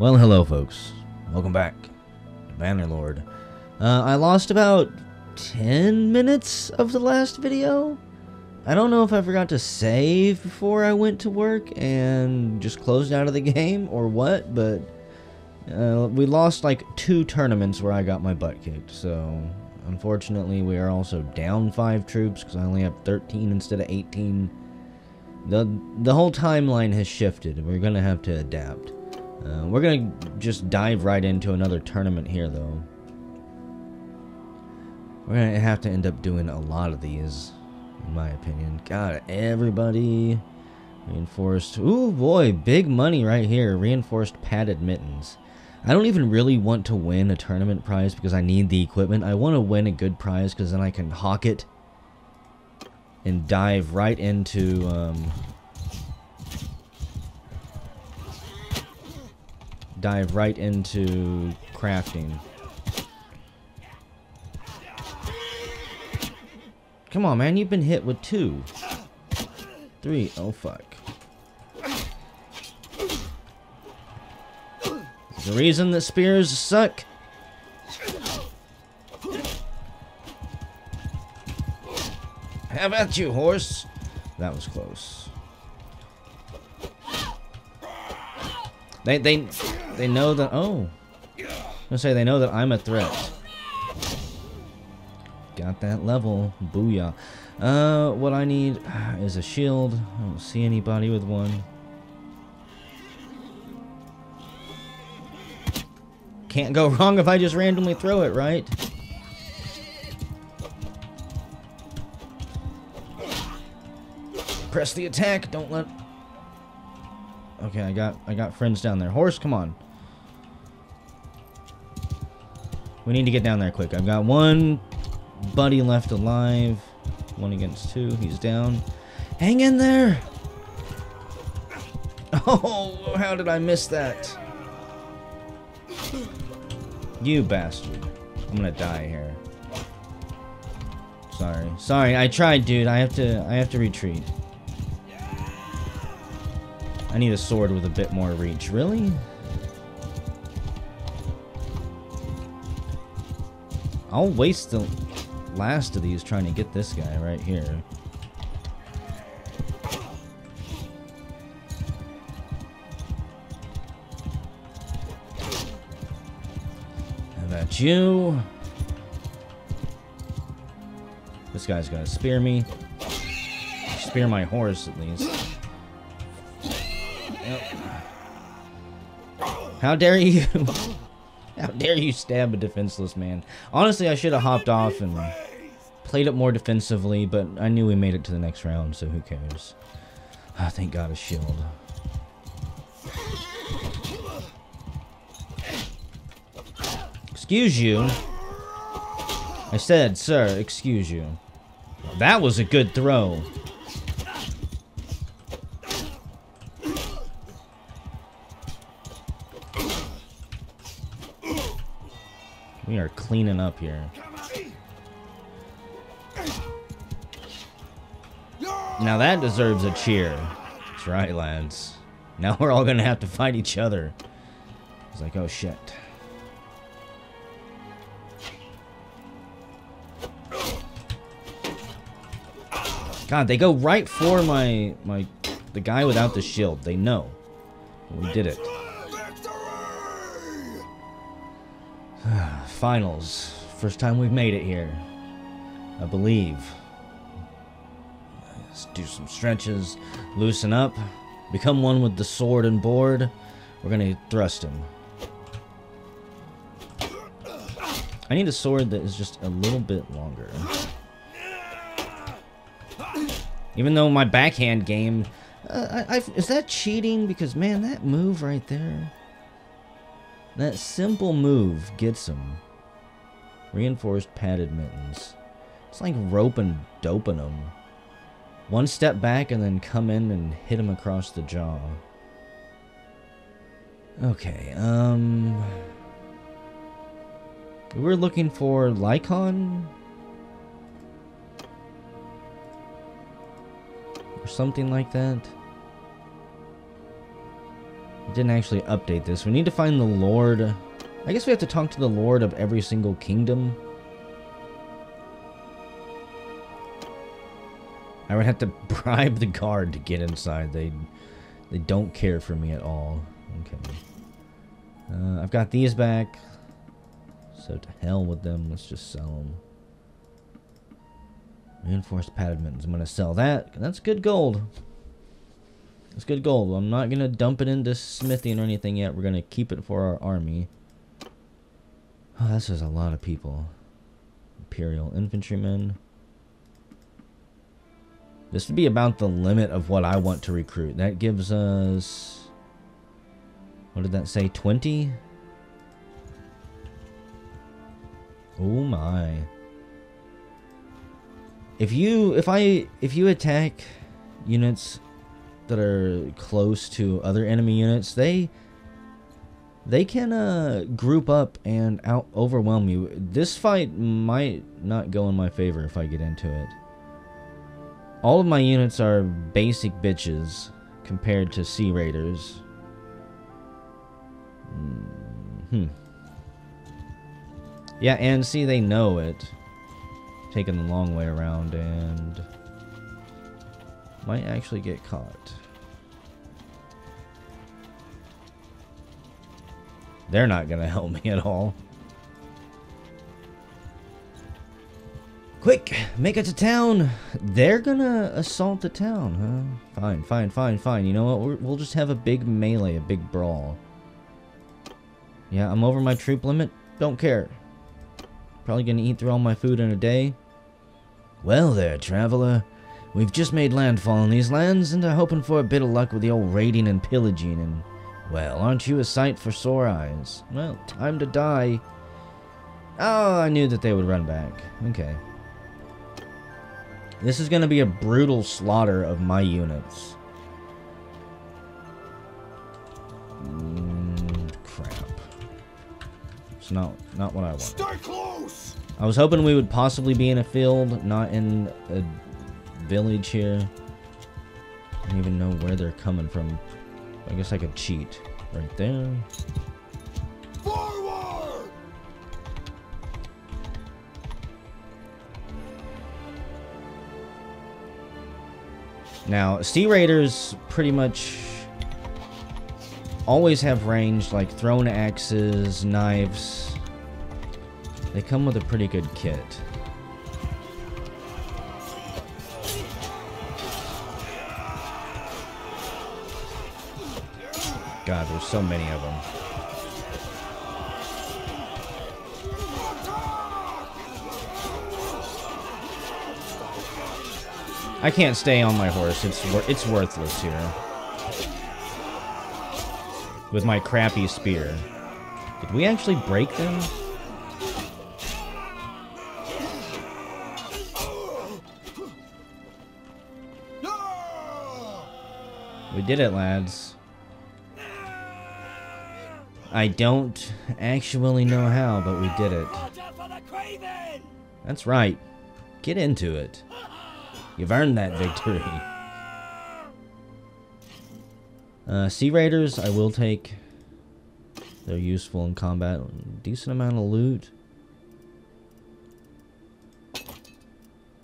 Well, hello, folks. Welcome back Bannerlord. Uh, I lost about 10 minutes of the last video. I don't know if I forgot to save before I went to work and just closed out of the game or what, but uh, we lost like two tournaments where I got my butt kicked, so unfortunately we are also down five troops because I only have 13 instead of 18. The, the whole timeline has shifted. We're going to have to adapt. Uh, we're to just dive right into another tournament here, though. We're to have to end up doing a lot of these, in my opinion. God, everybody reinforced. Ooh, boy, big money right here. Reinforced padded mittens. I don't even really want to win a tournament prize because I need the equipment. I want to win a good prize because then I can hawk it and dive right into um, dive right into crafting. Come on, man. You've been hit with two. Three. Oh, fuck. the reason that spears suck. How about you, horse? That was close. They they they know that. Oh, I'm gonna say they know that I'm a threat. Got that level. Booyah. Uh, what I need is a shield. I don't see anybody with one. Can't go wrong if I just randomly throw it, right? Press the attack. Don't let. Okay, I got I got friends down there. Horse, come on. We need to get down there quick. I've got one buddy left alive. One against two. He's down. Hang in there. Oh, how did I miss that? You bastard. I'm gonna die here. Sorry. Sorry, I tried, dude. I have to I have to retreat. I need a sword with a bit more reach. Really? I'll waste the last of these trying to get this guy right here. How about you? This guy's gonna spear me. Spear my horse, at least. How dare you? How dare you stab a defenseless man? Honestly, I should have hopped off and played it more defensively, but I knew we made it to the next round, so who cares? Oh, thank God a shield. Excuse you. I said, sir, excuse you. That was a good throw. Cleaning up here. Now that deserves a cheer. That's right, lads. Now we're all gonna have to fight each other. It's like, oh shit. God, they go right for my my the guy without the shield. They know. We did it. Finals. First time we've made it here. I believe. Let's do some stretches. Loosen up. Become one with the sword and board. We're gonna thrust him. I need a sword that is just a little bit longer. Even though my backhand game... Uh, I, is that cheating? Because, man, that move right there... That simple move gets him. Reinforced padded mittens. It's like rope and doping him. One step back and then come in and hit him across the jaw. Okay, um... We were looking for Lycaon? Or something like that? Didn't actually update this. We need to find the Lord. I guess we have to talk to the Lord of every single kingdom. I would have to bribe the guard to get inside. They they don't care for me at all. Okay. Uh, I've got these back. So to hell with them. Let's just sell them. Reinforced mittens. I'm going to sell that. That's good gold. That's good gold. I'm not going to dump it into smithing or anything yet. We're going to keep it for our army. Oh, this is a lot of people. Imperial infantrymen. This would be about the limit of what I want to recruit. That gives us... What did that say? 20? Oh my. If you if I if you attack units that are close to other enemy units, they they can uh, group up and out overwhelm you. This fight might not go in my favor if I get into it. All of my units are basic bitches compared to Sea Raiders. Hmm. Yeah, and see, they know it. Taking the long way around and might actually get caught. They're not going to help me at all. Quick, make it to town. They're gonna assault the town, huh? Fine, fine, fine, fine. You know what? we will just have a big melee, a big brawl. Yeah, I'm over my troop limit. Don't care. Probably gonna eat through all my food in a day. Well there, traveler. We've just made landfall in these lands and are hoping for a bit of luck with the old raiding and pillaging and... Well, aren't you a sight for sore eyes? Well, time to die. Oh, I knew that they would run back. Okay. This is going to be a brutal slaughter of my units. Mm, crap. It's not not what I want. Stay close. I was hoping we would possibly be in a field, not in a village here. I don't even know where they're coming from. I guess I could cheat. Right there. Now, Sea Raiders pretty much always have range, like thrown axes, knives. They come with a pretty good kit. God, there's so many of them. I can't stay on my horse. It's it's worthless here. With my crappy spear. Did we actually break them? We did it, lads. I don't actually know how, but we did it. That's right. Get into it. You've earned that victory. Uh, sea Raiders, I will take. They're useful in combat. Decent amount of loot.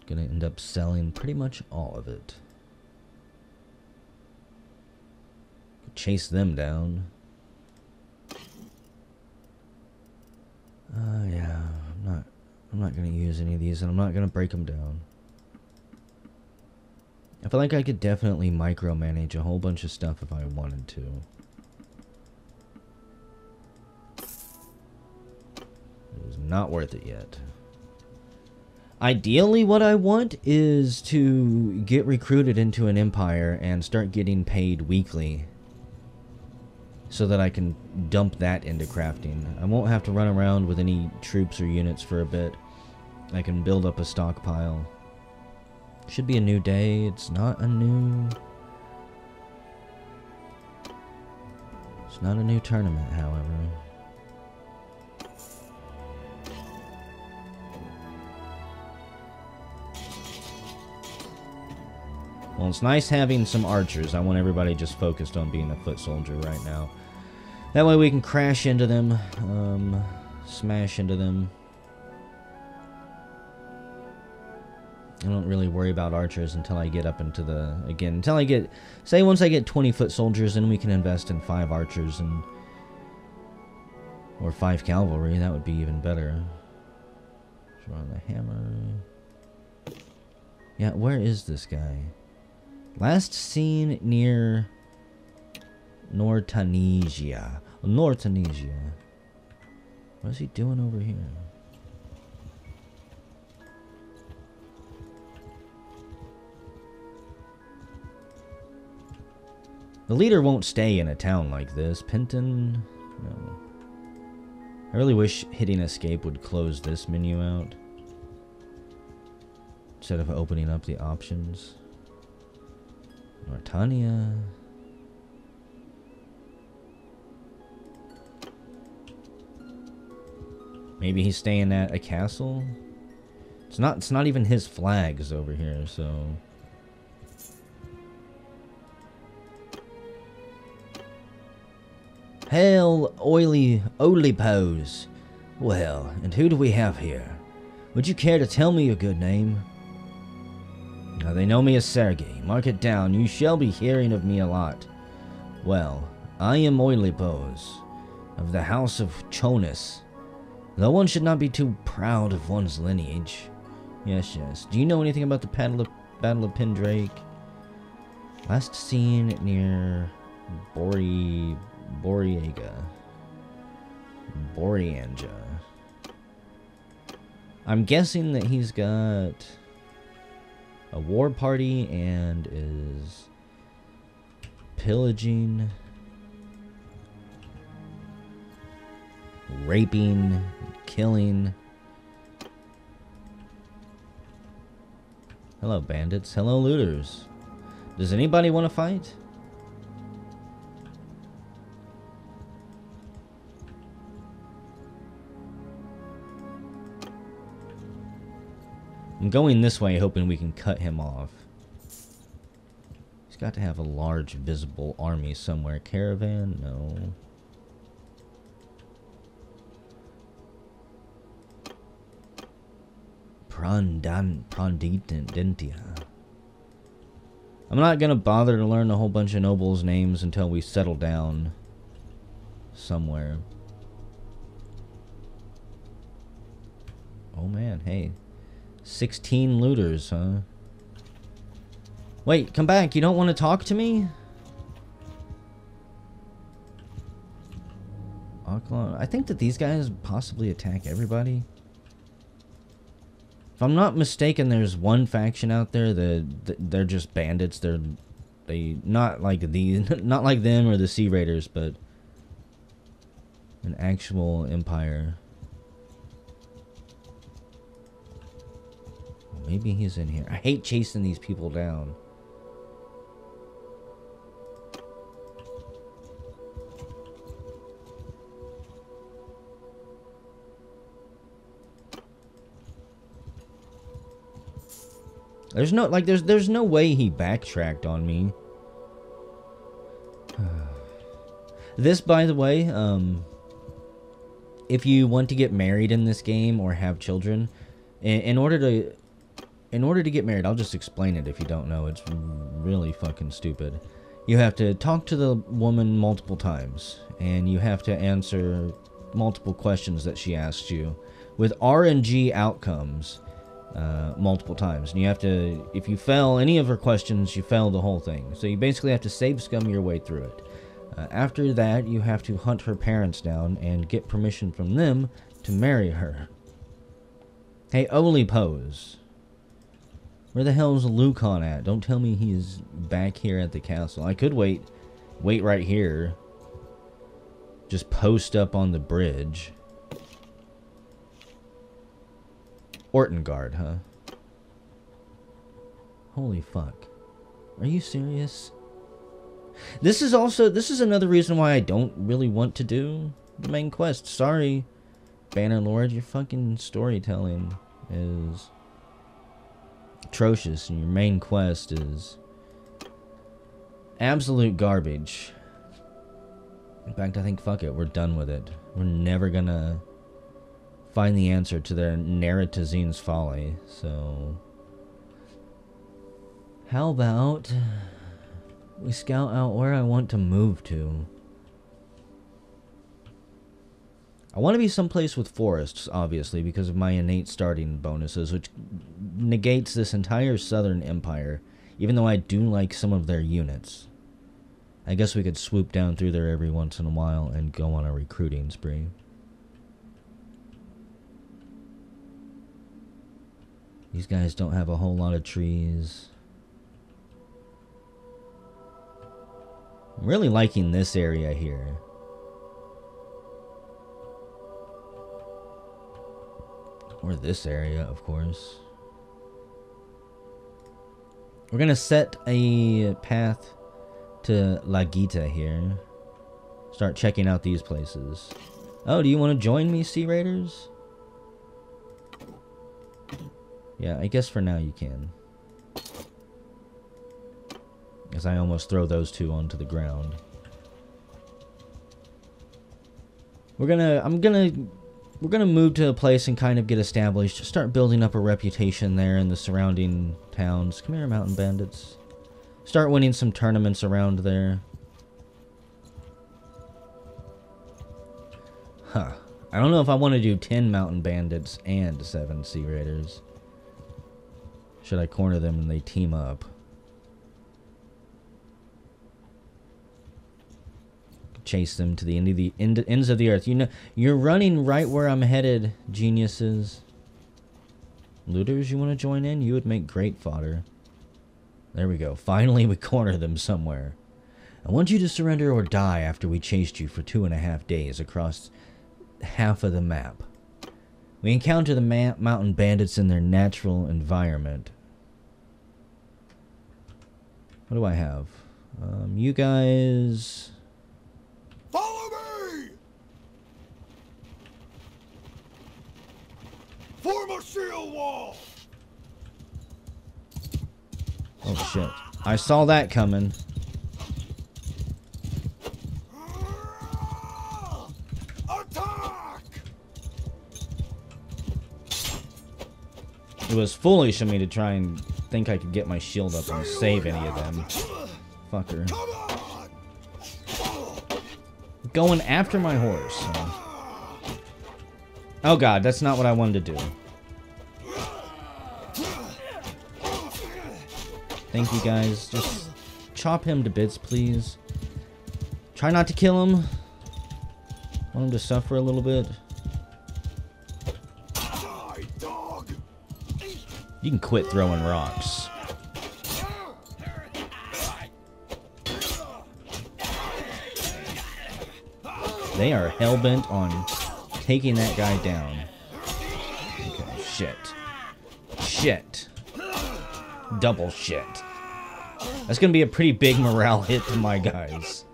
Gonna end up selling pretty much all of it. Chase them down. Uh, yeah, I'm not. I'm not gonna use any of these, and I'm not gonna break them down. I feel like I could definitely micromanage a whole bunch of stuff if I wanted to. It was not worth it yet. Ideally, what I want is to get recruited into an empire and start getting paid weekly so that I can dump that into crafting. I won't have to run around with any troops or units for a bit. I can build up a stockpile. Should be a new day. It's not a new... It's not a new tournament, however. Well, it's nice having some archers. I want everybody just focused on being a foot soldier right now. That way we can crash into them, um, smash into them. I don't really worry about archers until I get up into the, again, until I get, say once I get 20 foot soldiers, then we can invest in 5 archers and, or 5 cavalry, that would be even better. Draw the hammer. Yeah, where is this guy? Last seen near Nortanesia. Nortanesia. What is he doing over here? The leader won't stay in a town like this. Penton? No. I really wish hitting escape would close this menu out. Instead of opening up the options. Nortania. Maybe he's staying at a castle? It's not it's not even his flags over here, so Hail, oily, oily pose. Well, and who do we have here? Would you care to tell me your good name? Now, they know me as Sergei. Mark it down. You shall be hearing of me a lot. Well, I am Oilipose, of the house of Chonis. Though one should not be too proud of one's lineage. Yes, yes. Do you know anything about the Battle of, Battle of Pendraic? Last seen near Bori Boriega. Borianja. I'm guessing that he's got a war party and is pillaging, raping, killing. Hello, bandits. Hello, looters. Does anybody want to fight? I'm going this way hoping we can cut him off. He's got to have a large visible army somewhere. Caravan? No. Prandan Prandidentia. I'm not gonna bother to learn a whole bunch of nobles' names until we settle down somewhere. Oh man, hey, 16 looters, huh? Wait, come back. You don't want to talk to me? I think that these guys possibly attack everybody. If I'm not mistaken, there's one faction out there that they're just bandits. They're they not like these, not like them or the Sea Raiders, but an actual empire. Maybe he's in here. I hate chasing these people down. There's no like there's there's no way he backtracked on me. this by the way, um if you want to get married in this game or have children, in, in order to in order to get married, I'll just explain it if you don't know. It's really fucking stupid. You have to talk to the woman multiple times, and you have to answer multiple questions that she asks you with RNG outcomes uh, multiple times. And you have to, if you fail any of her questions, you fail the whole thing. So you basically have to save scum your way through it. Uh, after that, you have to hunt her parents down and get permission from them to marry her. Hey, Oli Pose. Where the hell is Lucon at? Don't tell me he's back here at the castle. I could wait, wait right here. Just post up on the bridge. Ortengard, huh? Holy fuck. Are you serious? This is also, this is another reason why I don't really want to do the main quest. Sorry, Bannerlord, your fucking storytelling is atrocious and your main quest is Absolute garbage. In fact, I think fuck it, we're done with it. We're never gonna find the answer to their Narratizine's folly, so... How about we scout out where I want to move to? I want to be someplace with forests, obviously, because of my innate starting bonuses, which negates this entire southern empire, even though I do like some of their units. I guess we could swoop down through there every once in a while and go on a recruiting spree. These guys don't have a whole lot of trees. I'm really liking this area here. Or this area, of course. We're gonna set a path to Lageta here. Start checking out these places. Oh, do you want to join me, Sea Raiders? Yeah, I guess for now you can. As I almost throw those two onto the ground. We're gonna, I'm gonna we're going to move to a place and kind of get established. Start building up a reputation there in the surrounding towns. Come here, mountain bandits. Start winning some tournaments around there. Huh. I don't know if I want to do 10 mountain bandits and 7 sea raiders. Should I corner them and they team up? Chase them to the end of the end, ends of the earth. You know, you're running right where I'm headed, geniuses. Looters, you want to join in? You would make great fodder. There we go. Finally, we corner them somewhere. I want you to surrender or die after we chased you for two and a half days across half of the map. We encounter the mountain bandits in their natural environment. What do I have? Um, you guys... Form a shield wall! Oh shit. I saw that coming. Attack! It was foolish of me to try and think I could get my shield up and save any of them. Fucker. Going after my horse. So. Oh god, that's not what I wanted to do. Thank you guys. Just chop him to bits, please. Try not to kill him. Want him to suffer a little bit. You can quit throwing rocks. They are hell-bent on taking that guy down. Okay, shit. Shit. Double shit. That's gonna be a pretty big morale hit to my guys.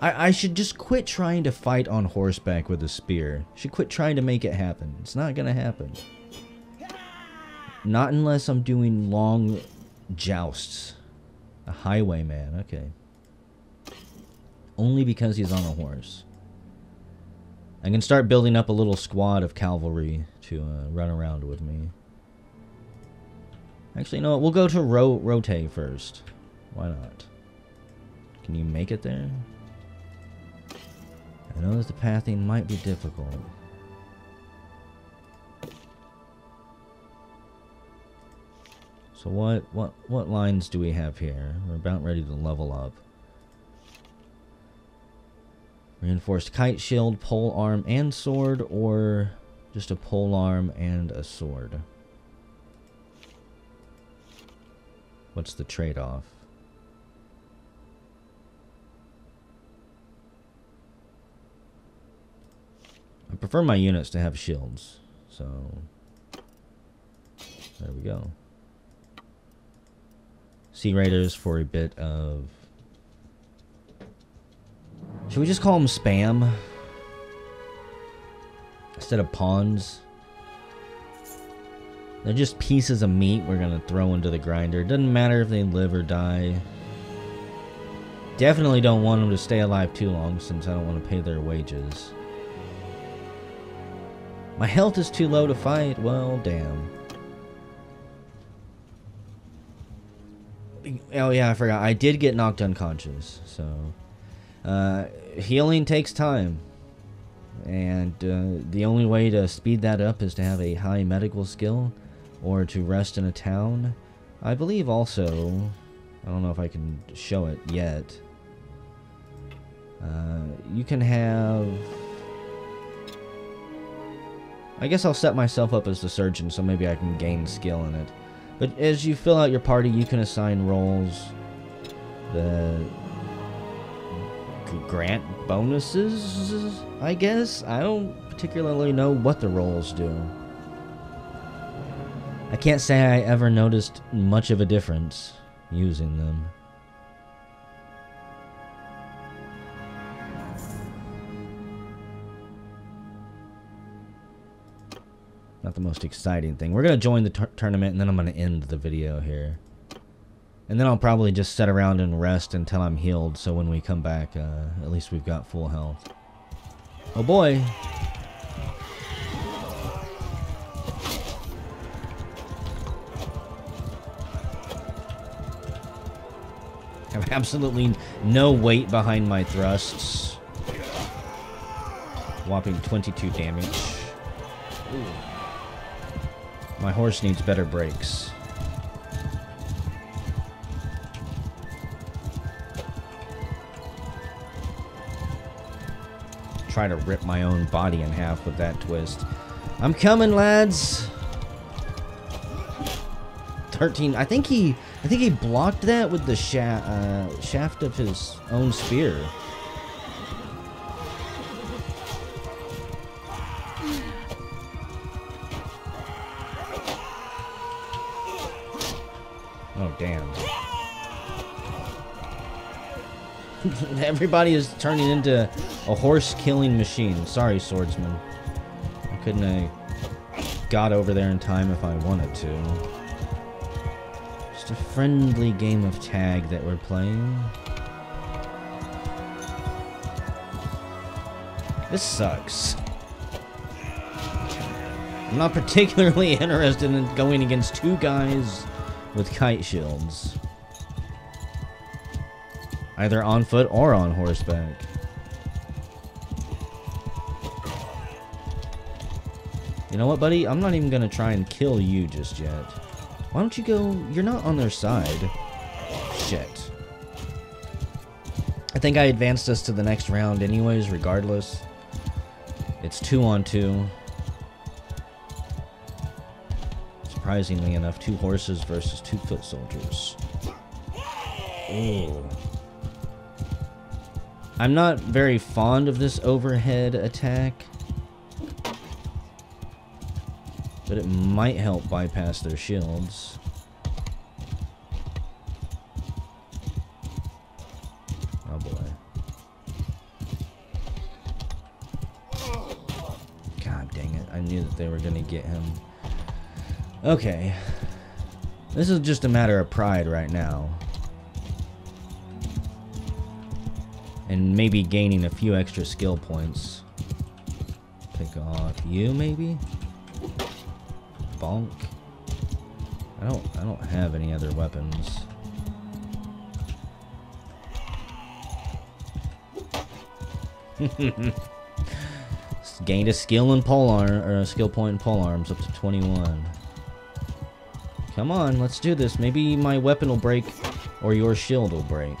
I, I should just quit trying to fight on horseback with a spear. Should quit trying to make it happen. It's not gonna happen. Not unless I'm doing long jousts. A highwayman, okay. Only because he's on a horse. I can start building up a little squad of cavalry to uh, run around with me. Actually, you no, we'll go to Ro Rote first. Why not? Can you make it there? I know that the pathing might be difficult. So what what what lines do we have here? We're about ready to level up. Reinforced kite shield, pole arm, and sword, or just a pole arm and a sword? What's the trade-off? I prefer my units to have shields, so there we go. Sea Raiders for a bit of should we just call them spam? Instead of pawns? They're just pieces of meat we're gonna throw into the grinder. Doesn't matter if they live or die. Definitely don't want them to stay alive too long since I don't want to pay their wages. My health is too low to fight. Well, damn. Oh yeah, I forgot. I did get knocked unconscious, so uh, healing takes time, and uh, the only way to speed that up is to have a high medical skill, or to rest in a town. I believe also, I don't know if I can show it yet. Uh, you can have. I guess I'll set myself up as the surgeon, so maybe I can gain skill in it. But as you fill out your party, you can assign roles that grant bonuses, I guess? I don't particularly know what the roles do. I can't say I ever noticed much of a difference using them. Not the most exciting thing. We're going to join the tournament and then I'm going to end the video here. And then I'll probably just sit around and rest until I'm healed so when we come back, uh, at least we've got full health. Oh boy. Absolutely no weight behind my thrusts. Whopping 22 damage. Ooh. My horse needs better brakes. Try to rip my own body in half with that twist. I'm coming, lads! 13. I think he I think he blocked that with the sha uh, shaft of his own spear. Oh, damn. Everybody is turning into a horse-killing machine. Sorry, swordsman. I couldn't have got over there in time if I wanted to. Just a friendly game of tag that we're playing. This sucks. I'm not particularly interested in going against two guys with kite shields. Either on foot or on horseback. You know what, buddy? I'm not even to try and kill you just yet. Why don't you go... You're not on their side. Shit. I think I advanced us to the next round anyways, regardless. It's two on two. surprisingly enough, two horses versus two foot soldiers. Ooh. I'm not very fond of this overhead attack. But it might help bypass their shields. Oh boy. God dang it. I knew that they were going to get him. Okay. This is just a matter of pride right now. And maybe gaining a few extra skill points. Pick off you, maybe? Bonk. I don't I don't have any other weapons. Gained a skill in pole arm or a skill point in pole arms up to 21. Come on, let's do this. Maybe my weapon will break or your shield will break.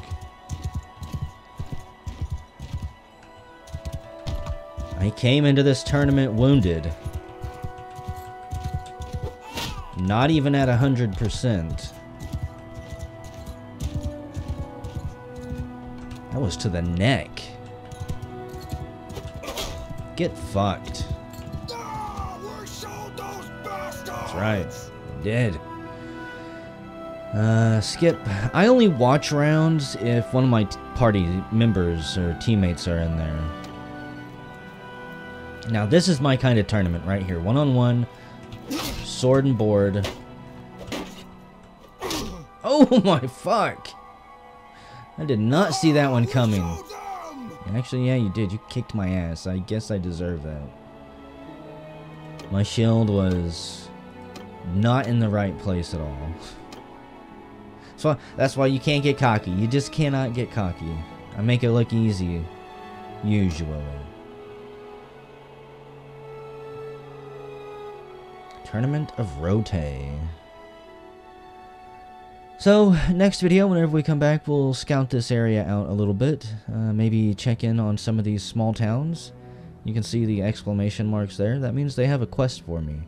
I came into this tournament wounded. Not even at 100%. That was to the neck. Get fucked. That's right. Dead. Uh, skip. I only watch rounds if one of my party members or teammates are in there. Now, this is my kind of tournament right here. One-on-one, -on -one, sword and board. Oh my fuck! I did not see that one coming. Actually, yeah, you did. You kicked my ass. I guess I deserve that. My shield was not in the right place at all. So that's why you can't get cocky. You just cannot get cocky. I make it look easy, usually. Tournament of Rote. So, next video, whenever we come back, we'll scout this area out a little bit. Uh, maybe check in on some of these small towns. You can see the exclamation marks there. That means they have a quest for me.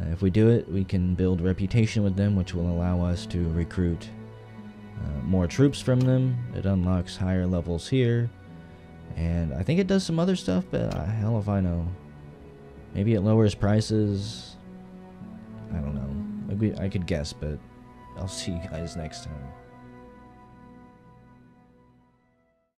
Uh, if we do it, we can build reputation with them, which will allow us to recruit uh, more troops from them. It unlocks higher levels here. And I think it does some other stuff, but uh, hell if I know. Maybe it lowers prices. I don't know. Maybe I could guess, but I'll see you guys next time.